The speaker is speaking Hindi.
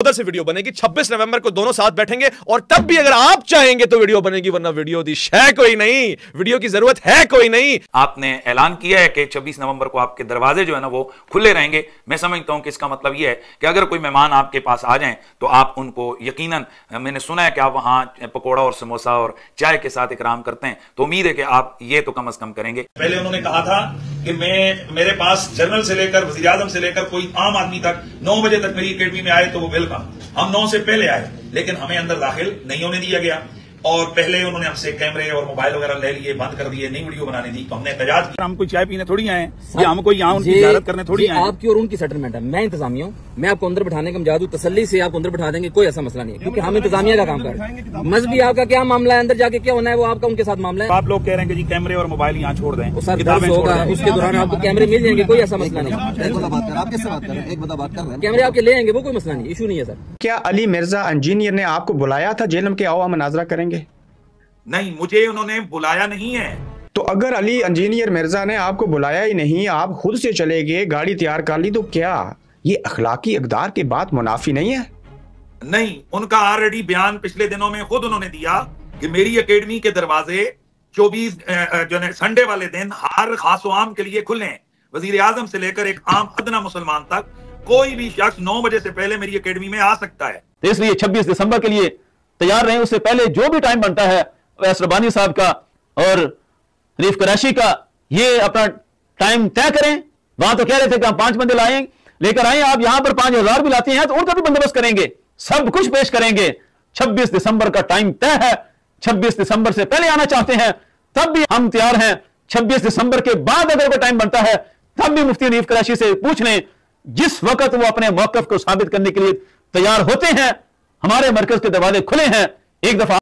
उधर से वीडियो बनेगी। 26 नवंबर को दोनों साथ बैठेंगे और तब भी अगर आप चाहेंगे तो वीडियो बनेगी वरना वीडियो दी है कोई नहीं। वीडियो की ज़रूरत है कोई नहीं। आपने ऐलान किया है कि 26 नवंबर को आपके दरवाजे जो है ना वो खुले रहेंगे। मैं समझता हूँ कि इसका मतलब ये है कि अगर कोई मेहमान आपके पास आ जाए तो आप उनको यकीन मैंने सुना है कि आप वहाँ पकौड़ा और समोसा और चाय के साथ इकराम करते हैं। तो उम्मीद है कि आप ये तो कम अज कम करेंगे। पहले उन्होंने कहा था कि मैं, मेरे पास जनरल से लेकर वजी आज़म से लेकर कोई आम आदमी तक नौ बजे तक मेरी अकेडमी में आए तो वो वेलकम हम नौ से पहले आए, लेकिन हमें अंदर दाखिल नहीं होने दिया गया। और पहले उन्होंने हमसे कैमरे और मोबाइल वगैरह ले लिए बंद कर दिए नई वीडियो बनाने दी तो हमने एहतजाज किया। हम कोई चाय पीने थोड़ी आए या हम कोई यहाँ उनकी जियारत करने थोड़ी आए आपकी और उनकी सेटलमेंट है। मैं इंतजामिया हूँ। मैं आपको अंदर बैठाने का मज़ा दूँ तसल्ली से आपको अंदर बैठा देंगे कोई ऐसा मसला नहीं है। क्योंकि हम इंतजामिया का काम कर रहे हैं। मजहबी आपका क्या मामला है? अंदर जाके क्या होना है? वो आपका उनके साथ मामला है। आप लोग कह रहे हैं कि जी कैमरे और मोबाइल यहाँ छोड़ दें। सर दर्ज होगा। उसके दौरान आपको कैमरे मिल जाएँगे कोई ऐसा मसला नहीं। बात है आप किससे बात कर रहे हैं? एक बंदा बात कर रहा है। कैमरे आपके ले आएँगे वो कोई मसला नहीं इशू नहीं है सर। क्या अली मिर्ज़ा इंजीनियर ने आपको बुलाया था? जेलम के आओ हम मुनाजरा करेंगे। नहीं मुझे उन्होंने बुलाया नहीं है। तो अगर अली इंजीनियर मिर्ज़ा ने आपको बुलाया ही नहीं आप खुद से चले गए गाड़ी तैयार कर ली तो क्या? ये अखलाकी इकदार की बात मुनाफी नहीं है? नहीं उनका ऑलरेडी बयान पिछले दिनों में खुद उन्होंने दिया कि मेरी एकेडमी के दरवाजे 24 अ, अ, जो है संडे वाले दिन हर खास आम के लिए खुले। हैं वज़ीर आज़म से लेकर एक आम अदना मुसलमान तक कोई भी शख्स नौ बजे से पहले मेरी अकेडमी में आ सकता है। तो इसलिए 26 दिसंबर के लिए तैयार रहे उससे पहले जो भी टाइम बनता है वैस रबानी साहब का और हनीफ कराशी का ये अपना टाइम तय करें। वहाँ तो कह रहे थे कि हम पाँच बंदे लाएँ, लेकर आए। आप यहाँ पर पाँच हज़ार भी लाते हैं तो उनका भी बंदोबस्त करेंगे। सब कुछ पेश करेंगे। 26 दिसंबर का टाइम तय है। 26 दिसंबर से पहले आना चाहते हैं, तब भी हम तैयार हैं। 26 दिसंबर के बाद अगर कोई टाइम बनता है, तब भी मुफ्ती हनीफ कराशी से पूछ लें, जिस वक्त वो अपने मौकफ को साबित करने के लिए तैयार होते हैं, हमारे मरकज के दरवाजे खुले हैं। एक दफ़ा